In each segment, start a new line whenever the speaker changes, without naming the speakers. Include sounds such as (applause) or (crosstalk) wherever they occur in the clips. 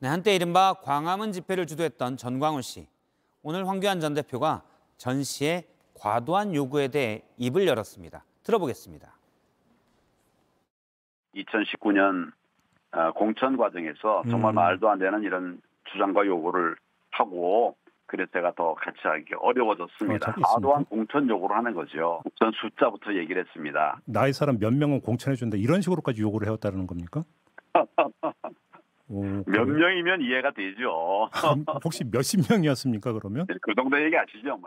네, 한때 이른바 광화문 집회를 주도했던 전광훈 씨. 오늘 황교안 전 대표가 전 씨의 과도한 요구에 대해 입을 열었습니다. 들어보겠습니다.
2019년 어, 공천 과정에서 정말
음.
말도 안 되는 이런 주장과 요구를 하고 그래서 제가 더 같이 하기 어려워졌습니다.
있습니다.
과도한 공천 요구를 하는 거죠. 공천 숫자부터 얘기를 했습니다.
나의 사람 몇 명은 공천해 준다 이런 식으로까지 요구를 해왔다는 겁니까? (laughs) 오,
몇? 명이면 이해가 되죠.
혹시 몇십 명이었습니까 그러면?
그 정도 얘기 아시죠?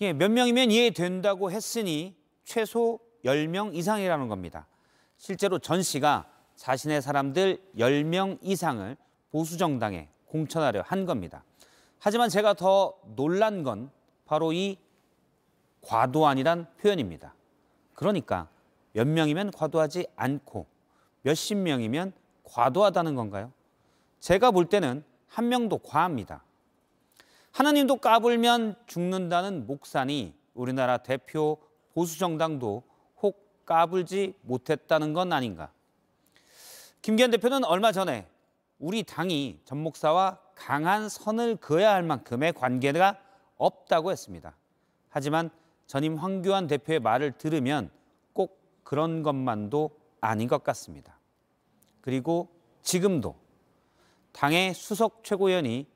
예, 몇 명이면 이해된다고 했으니 최소 10명 이상이라는 겁니다. 실제로 전 씨가 자신의 사람들 10명 이상을 보수정당에 공천하려 한 겁니다. 하지만 제가 더 놀란 건 바로 이 과도한이란 표현입니다. 그러니까 몇 명이면 과도하지 않고 몇십 명이면 과도하다는 건가요? 제가 볼 때는 한 명도 과합니다. 하나님도 까불면 죽는다는 목사니 우리나라 대표 보수정당도 혹 까불지 못했다는 건 아닌가. 김기현 대표는 얼마 전에 우리 당이 전 목사와 강한 선을 그어야 할 만큼의 관계가 없다고 했습니다. 하지만 전임 황교안 대표의 말을 들으면 꼭 그런 것만도 아닌 것 같습니다. 그리고 지금도 당의 수석 최고위원이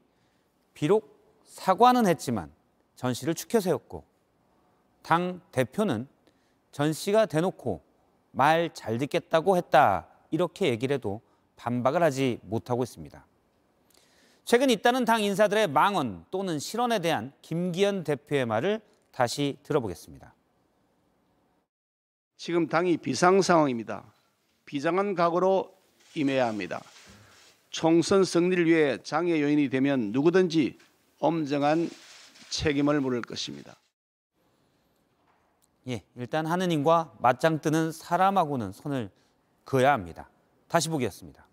비록 사과는 했지만 전 씨를 추켜 세웠고 당 대표는 전 씨가 대놓고 말 잘 듣겠다고 했다 이렇게 얘기를 해도 반박을 하지 못하고 있습니다. 최근 잇따른 당 인사들의 망언 또는 실언에 대한 김기현 대표의 말을 다시 들어보겠습니다.
지금 당이 비상 상황입니다. 비장한 각오로 임해야 합니다. 총선 승리를 위해 장애 요인이 되면 누구든지 엄정한 책임을 물을 것입니다.
예, 일단 하느님과 맞짱 뜨는 사람하고는 선을 그어야 합니다. 다시 보기였습니다.